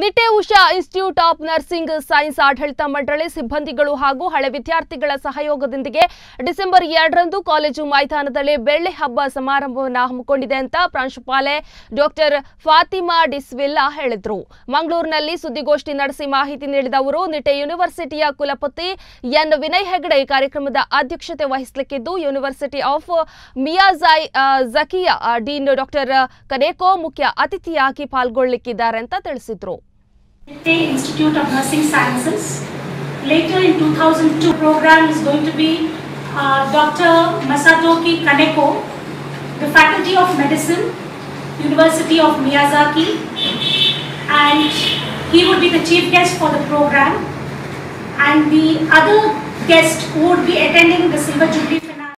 Nitte Usha institute of nursing science ಆಡಳಿತ ಮಂಡಳಿ ಸಿಬ್ಬಂದಿಗಳು ಹಾಗೂ ಹಳೆ ವಿದ್ಯಾರ್ಥಿಗಳ ಸಹಯೋಗದೊಂದಿಗೆ ಡಿಸೆಂಬರ್ ಎರಡರಂದು ಕಾಲೇಜು ಮೈದಾನದಲ್ಲಿ ಬೆಳ್ಳಿ ಹಬ್ಬ ಸಮಾರಂಭವನ್ನು ಹಮ್ಮಿಕೊಂಡಿದೆ ಅಂತ ಪ್ರಾಂಶುಪಾಲೆ ಡಾಕ್ಟರ್ ಫಾತಿಮಾ ಡಿಸ್ವಿಲ್ಲಾ ಹೇಳಿದರು. ಮಂಗಳೂರಿನಲ್ಲಿ ಸುದ್ದಿಗೋಷ್ಠಿ ನಡೆಸಿ ಮಾಹಿತಿ ನೀಡಿದ ಅವರು ನಿಟೆ ಯೂನಿವರ್ಸಿಟಿಯ ಕುಲಪತಿ ಎನ್ ವಿನಯ್ ಹೆಗಡೆ ಕಾರ್ಯಕ್ರಮದ ಅಧ್ಯಕ್ಷತೆ ವಹಿಸಲಿಕ್ಕಿದ್ದು, ಯೂನಿವರ್ಸಿಟಿ ಆಫ್ ಮಿಯಾಜಾಯ್ ಜಕಿಯಾ ಡೀನ್ ಡಾಕ್ಟರ್ ಕನೇಕೋ ಮುಖ್ಯ ಅತಿಥಿಯಾಗಿ ಪಾಲ್ಗೊಳ್ಳಲಿಕ್ಕಿದ್ದಾರೆ ಅಂತ ತಿಳಿಸಿದರು. Nitte Institute of Nursing Sciences. Later in 2002, program is going to be uh, Dr. Masatoki Kaneko, the Faculty of Medicine, University of Miyazaki, and he would be the chief guest for the program. And the other guest who would be attending the Silver Jubilee